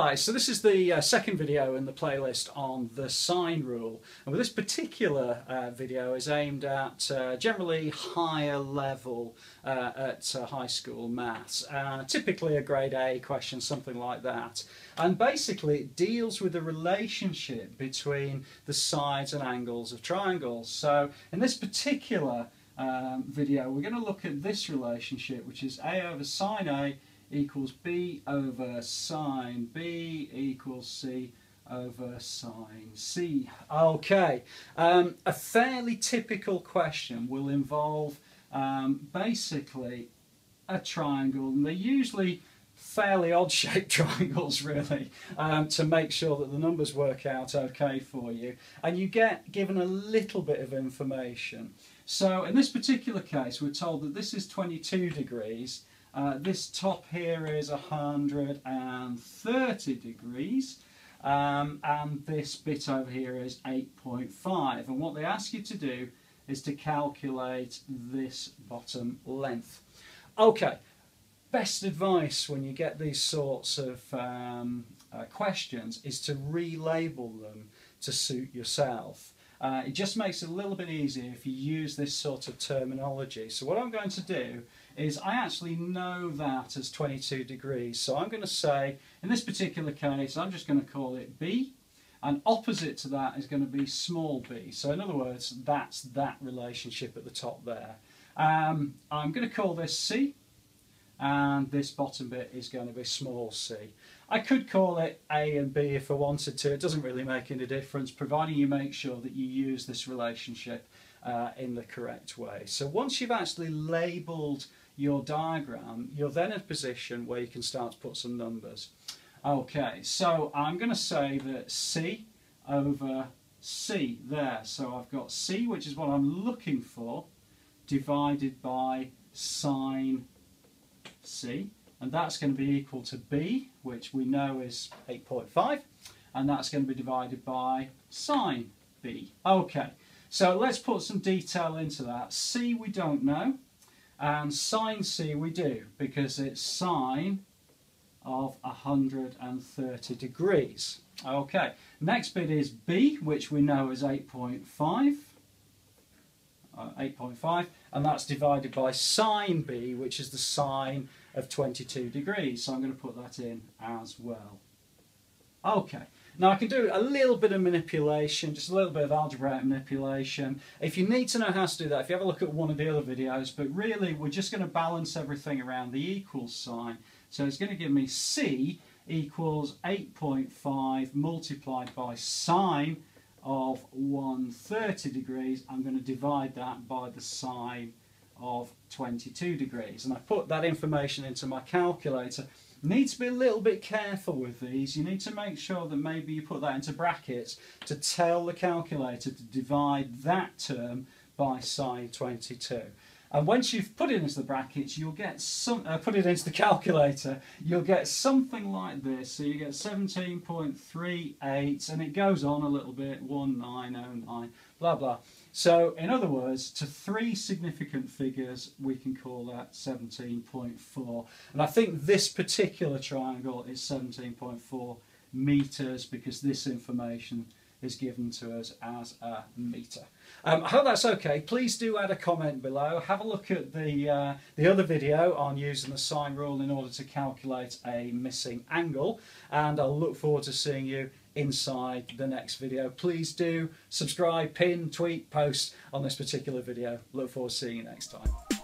Hi, so this is the uh, second video in the playlist on the sine rule. And this particular uh, video is aimed at uh, generally higher level uh, at uh, high school maths. Typically a grade A question, something like that. And basically it deals with the relationship between the sides and angles of triangles. So in this particular um, video we're going to look at this relationship which is A over sine A equals b over sine b equals c over sine c. Okay, um, a fairly typical question will involve um, basically a triangle, and they're usually fairly odd shaped triangles really um, to make sure that the numbers work out okay for you and you get given a little bit of information so in this particular case we're told that this is 22 degrees uh, this top here is 130 degrees. Um, and this bit over here is 8.5 and what they ask you to do is to calculate this bottom length. Okay, best advice when you get these sorts of um, uh, questions is to relabel them to suit yourself. Uh, it just makes it a little bit easier if you use this sort of terminology. So what I'm going to do is I actually know that as 22 degrees. So I'm going to say, in this particular case, I'm just going to call it B. And opposite to that is going to be small b. So in other words, that's that relationship at the top there. Um, I'm going to call this C and this bottom bit is going to be small c. I could call it A and B if I wanted to, it doesn't really make any difference providing you make sure that you use this relationship uh, in the correct way. So once you've actually labelled your diagram, you're then in a position where you can start to put some numbers. Okay, so I'm going to say that C over C there. So I've got C, which is what I'm looking for, divided by sine C, and that's going to be equal to B, which we know is 8.5, and that's going to be divided by sine B. Okay, so let's put some detail into that. C we don't know, and sine C we do, because it's sine of 130 degrees. Okay, next bit is B, which we know is 8.5. Uh, 8.5 and that's divided by sine b which is the sine of 22 degrees. So I'm going to put that in as well. Okay now I can do a little bit of manipulation just a little bit of algebraic manipulation. If you need to know how to do that if you have a look at one of the other videos but really we're just going to balance everything around the equals sign. So it's going to give me c equals 8.5 multiplied by sine of 130 degrees, I'm going to divide that by the sine of 22 degrees. And I put that information into my calculator. Need to be a little bit careful with these. You need to make sure that maybe you put that into brackets to tell the calculator to divide that term by sine 22. And once you've put it into the brackets, you'll get some, uh, put it into the calculator, you'll get something like this. So you get 17.38, and it goes on a little bit, 1909, blah, blah. So in other words, to three significant figures, we can call that 17.4. And I think this particular triangle is 17.4 meters because this information is given to us as a meter. Um, I hope that's okay. Please do add a comment below. Have a look at the, uh, the other video on using the sine rule in order to calculate a missing angle. And I'll look forward to seeing you inside the next video. Please do subscribe, pin, tweet, post on this particular video. Look forward to seeing you next time.